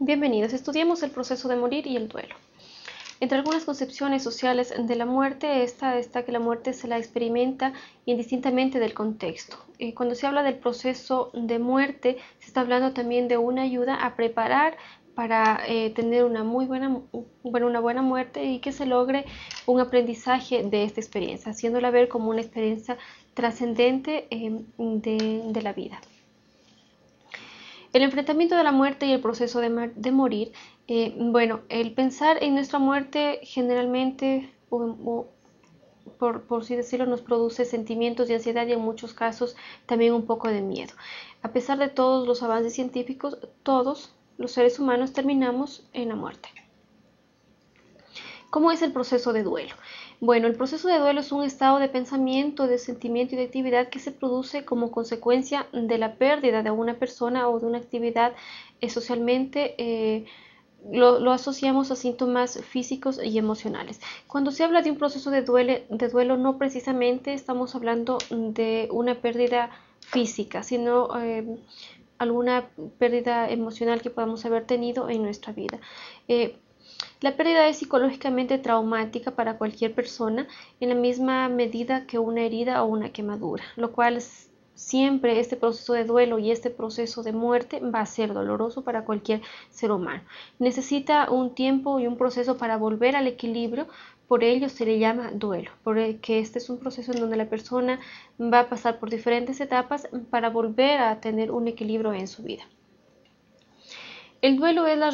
Bienvenidos, estudiemos el proceso de morir y el duelo. Entre algunas concepciones sociales de la muerte, esta está que la muerte se la experimenta indistintamente del contexto. Eh, cuando se habla del proceso de muerte, se está hablando también de una ayuda a preparar para eh, tener una muy buena, bueno, una buena muerte y que se logre un aprendizaje de esta experiencia, haciéndola ver como una experiencia trascendente eh, de la vida. El enfrentamiento de la muerte y el proceso de, morir, eh, bueno, el pensar en nuestra muerte generalmente, por, por así decirlo, nos produce sentimientos de ansiedad y en muchos casos también un poco de miedo. A pesar de todos los avances científicos, todos los seres humanos terminamos en la muerte. ¿Cómo es el proceso de duelo? Bueno, el proceso de duelo es un estado de pensamiento, de sentimiento y de actividad que se produce como consecuencia de la pérdida de una persona o de una actividad eh, socialmente. Eh, lo, asociamos a síntomas físicos y emocionales. Cuando se habla de un proceso de, de duelo, no precisamente estamos hablando de una pérdida física, sino eh, alguna pérdida emocional que podamos haber tenido en nuestra vida. La pérdida es psicológicamente traumática para cualquier persona en la misma medida que una herida o una quemadura, lo cual siempre este proceso de duelo y este proceso de muerte va a ser doloroso para cualquier ser humano. Necesita un tiempo y un proceso para volver al equilibrio, por ello se le llama duelo, porque este es un proceso en donde la persona va a pasar por diferentes etapas para volver a tener un equilibrio en su vida. El duelo es la,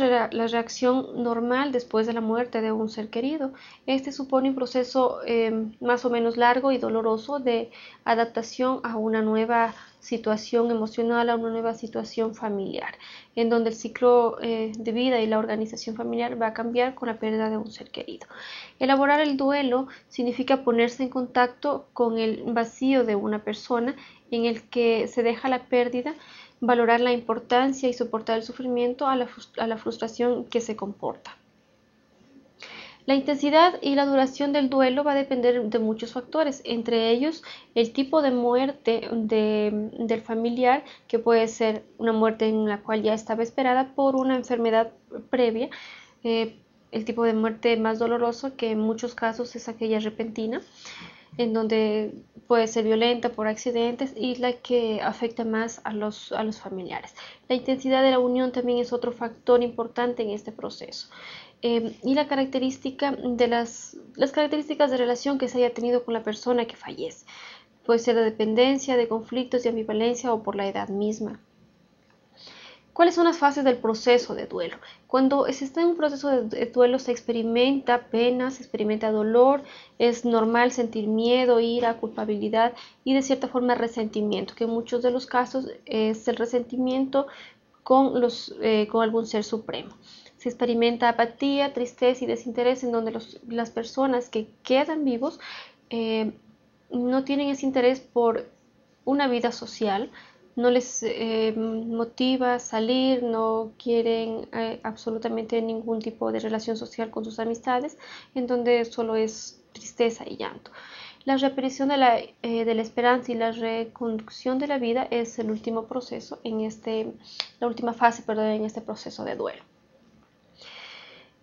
reacción normal después de la muerte de un ser querido. Este supone un proceso em, más o menos largo y doloroso de adaptación a una nueva situación emocional, a una nueva situación familiar, en donde el ciclo eh, de vida y la organización familiar va a cambiar con la pérdida de un ser querido. Elaborar el duelo significa ponerse en contacto con el vacío de una persona en el que se deja la pérdida valorar la importancia y soportar el sufrimiento a la, frustración que se comporta. La intensidad y la duración del duelo va a depender de muchos factores, entre ellos el tipo de muerte del familiar, que puede ser una muerte en la cual ya estaba esperada por una enfermedad previa, eh, el tipo de muerte más doloroso, que en muchos casos es aquella repentina, en donde puede ser violenta por accidentes y la que afecta más a los, a los familiares. La intensidad de la unión también es otro factor importante en este proceso. Eh, y la característica de las, las características de relación que se haya tenido con la persona que fallece. Puede ser de dependencia, de conflictos, de ambivalencia o por la edad misma. ¿Cuáles son las fases del proceso de duelo? Cuando se está en un proceso de duelo se experimenta pena, se experimenta dolor, es normal sentir miedo, ira, culpabilidad y de cierta forma resentimiento, que en muchos de los casos es el resentimiento con, los, eh, con algún ser supremo. Se experimenta apatía, tristeza y desinterés en donde las personas que quedan vivos eh, no tienen ese interés por una vida social, no les eh, motiva salir, no quieren eh, absolutamente ningún tipo de relación social con sus amistades, en donde solo es tristeza y llanto. La reaparición de la, eh, de la esperanza y la reconducción de la vida es el último proceso en este, la última fase, perdón, en este proceso de duelo.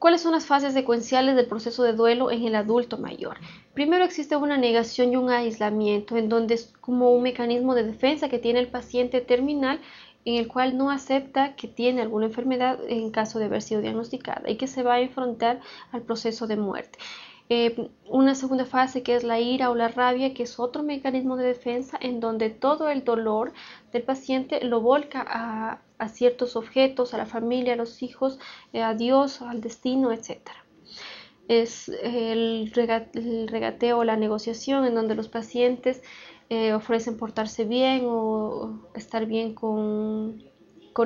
¿Cuáles son las fases secuenciales del proceso de duelo en el adulto mayor? Primero existe una negación y un aislamiento, en donde es como un mecanismo de defensa que tiene el paciente terminal en el cual no acepta que tiene alguna enfermedad en caso de haber sido diagnosticada y que se va a enfrentar al proceso de muerte. Eh, una segunda fase que es la ira o la rabia, que es otro mecanismo de defensa en donde todo el dolor del paciente lo volca a, ciertos objetos, a la familia, a los hijos, eh, a Dios, al destino, etc. Es el, regateo o la negociación en donde los pacientes eh, ofrecen portarse bien o estar bien con,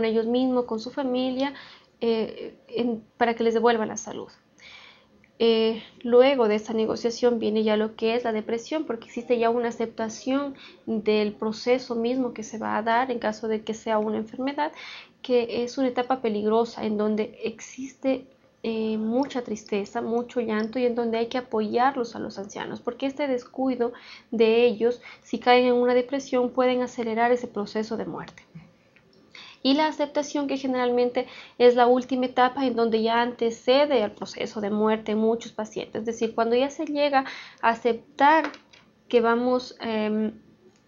ellos mismos, con su familia, para que les devuelvan la salud. Eh, luego de esta negociación viene ya lo que es la depresión, porque existe ya una aceptación del proceso mismo que se va a dar en caso de que sea una enfermedad, que es una etapa peligrosa en donde existe eh, mucha tristeza, mucho llanto y en donde hay que apoyarlos a los ancianos, porque este descuido de ellos, si caen en una depresión, pueden acelerar ese proceso de muerte. Y la aceptación que generalmente es la última etapa en donde ya antecede al proceso de muerte en muchos pacientes. Es decir, cuando ya se llega a aceptar que vamos em,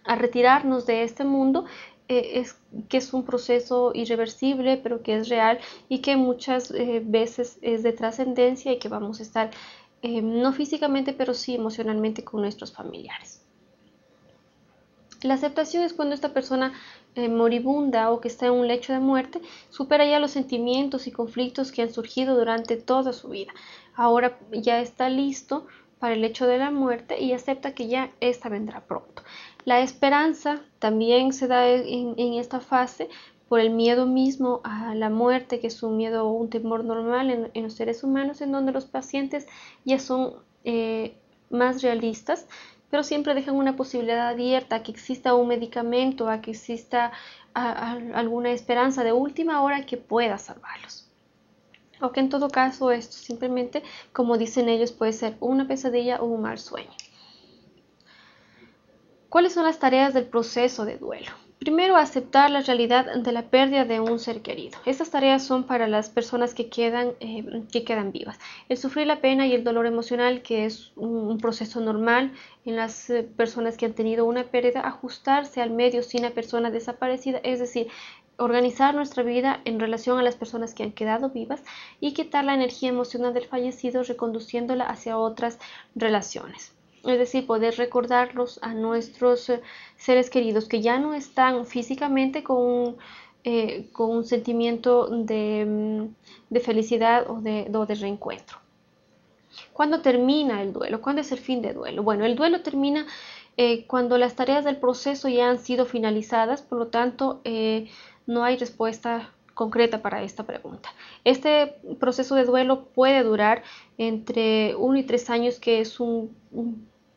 a retirarnos de este mundo, eh, es que es un proceso irreversible, pero que es real y que muchas eh, veces es de trascendencia y que vamos a estar em, no físicamente, pero sí emocionalmente con nuestros familiares. La aceptación es cuando esta persona eh, moribunda o que está en un lecho de muerte supera ya los sentimientos y conflictos que han surgido durante toda su vida. Ahora ya está listo para el hecho de la muerte y acepta que ya esta vendrá pronto. La esperanza también se da en, esta fase por el miedo mismo a la muerte, que es un miedo o un temor normal en, los seres humanos, en donde los pacientes ya son eh, más realistas, pero siempre dejan una posibilidad abierta que exista un medicamento, a que exista alguna esperanza de última hora que pueda salvarlos. O que en todo caso esto simplemente, como dicen ellos, puede ser una pesadilla o un mal sueño. ¿Cuáles son las tareas del proceso de duelo? Primero, aceptar la realidad de la pérdida de un ser querido. Estas tareas son para las personas que quedan, eh, que quedan vivas. El sufrir la pena y el dolor emocional, que es un, proceso normal en las eh, personas que han tenido una pérdida, ajustarse al medio sin la persona desaparecida, es decir, organizar nuestra vida en relación a las personas que han quedado vivas y quitar la energía emocional del fallecido reconduciéndola hacia otras relaciones es decir, poder recordarlos a nuestros eh, seres queridos que ya no están físicamente con, eh, con un sentimiento de, mm, felicidad o de, de reencuentro. ¿Cuándo termina el duelo? ¿Cuándo es el fin del duelo? Bueno, el duelo termina eh, cuando las tareas del proceso ya han sido finalizadas, por lo tanto, no hay respuesta concreta para esta pregunta. Este proceso de duelo puede durar entre uno y tres años, que es un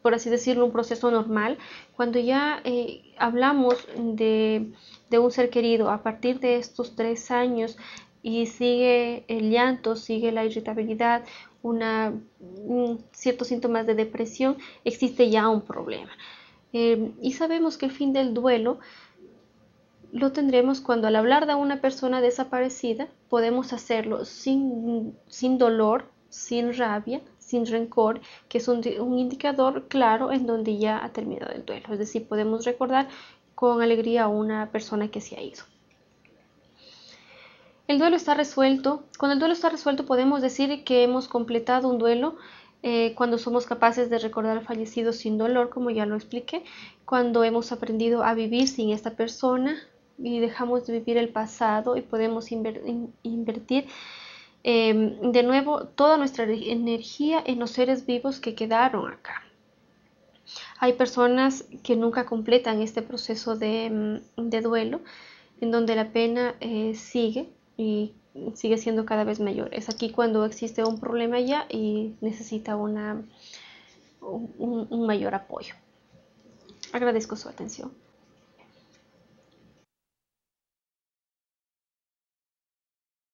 por así decirlo, un proceso normal. Cuando ya eh, hablamos de, un ser querido a partir de estos tres años y sigue el llanto, sigue la irritabilidad, una, ciertos síntomas de depresión, existe ya un problema. Eh, y sabemos que el fin del duelo lo tendremos cuando al hablar de una persona desaparecida podemos hacerlo sin, sin dolor, sin rabia, sin rencor, que es un, indicador claro en donde ya ha terminado el duelo. Es decir, podemos recordar con alegría a una persona que se ha ido. El duelo está resuelto. Cuando el duelo está resuelto podemos decir que hemos completado un duelo eh, cuando somos capaces de recordar al fallecido sin dolor, como ya lo expliqué, cuando hemos aprendido a vivir sin esta persona y dejamos de vivir el pasado y podemos invertir Em, de nuevo toda nuestra energía en los seres vivos que quedaron acá. Hay personas que nunca completan este proceso de, mm, duelo, en donde la pena eh, sigue y sigue siendo cada vez mayor. Es aquí cuando existe un problema ya y necesita un mayor apoyo. Agradezco su atención.